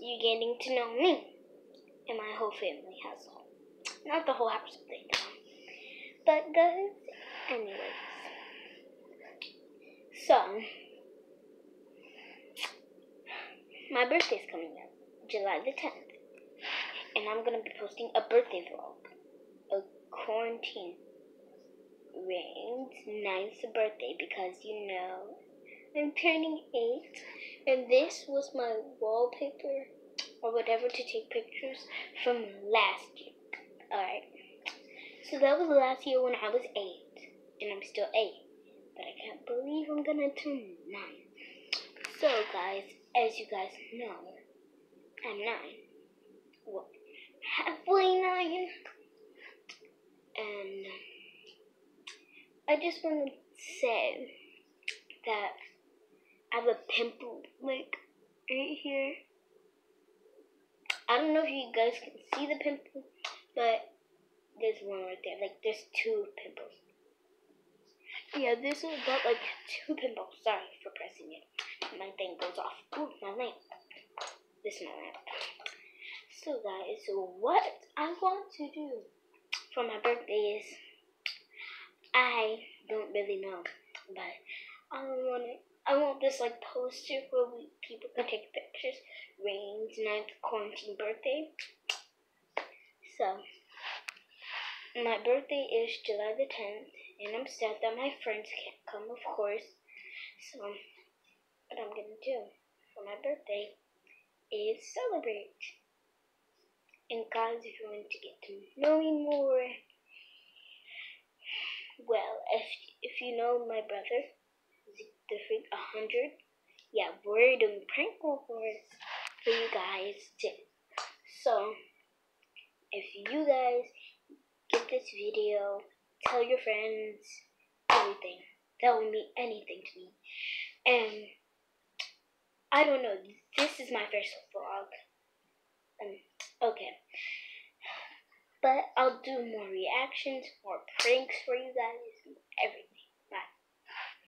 you getting to know me and my whole family household. Not the whole house thing, but guys, anyways. So, my birthday's coming up, July the 10th, and I'm gonna be posting a birthday vlog, a quarantine Rain's ninth birthday because you know I'm turning eight, and this was my wallpaper or whatever to take pictures from last year. Alright. So that was last year when I was eight. And I'm still eight. But I can't believe I'm gonna turn nine. So guys, as you guys know, I'm nine. Well, halfway nine. And I just want to say that I have a pimple like right here I don't know if you guys can see the pimple, but there's one right there. Like, there's two pimples. Yeah, this is got like two pimples. Sorry for pressing it. My thing goes off. Ooh, my lamp. This is my lamp. So guys, what I want to do for my birthday is I don't really know, but I want to this like poster where we, people can take pictures. Rain's ninth quarantine birthday. So, my birthday is July the 10th, and I'm sad that my friends can't come, of course. So, what I'm gonna do for my birthday is celebrate. And guys, if you want to get to know me more, well, if if you know my brother, different a hundred. Yeah, we're doing prank for you guys too. So if you guys get this video, tell your friends everything. That would mean anything to me. And I don't know. This is my first vlog. Um, okay. But I'll do more reactions, more pranks for you guys, everything.